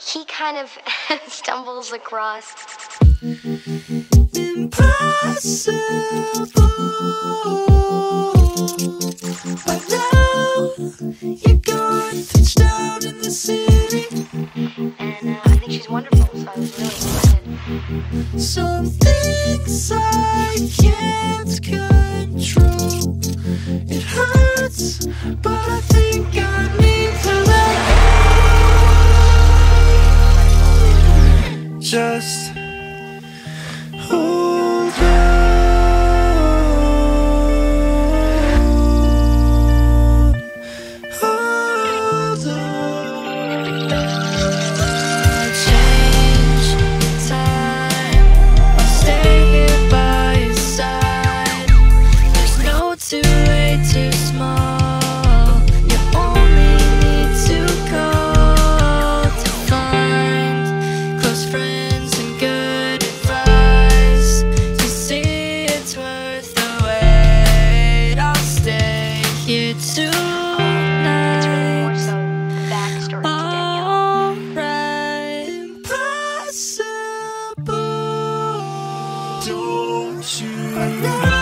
he kind of stumbles across. Impossible. But now you're pitched out in the city. And uh, I think she's wonderful, so I really excited. Some things I don't you?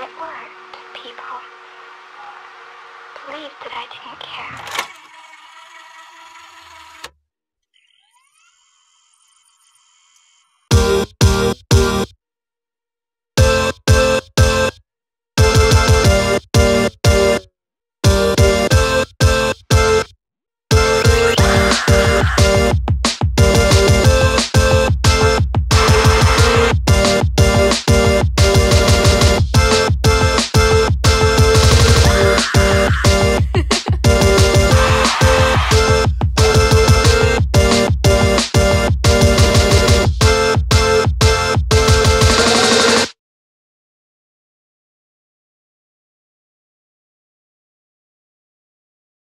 And it worked. People believed that I didn't care.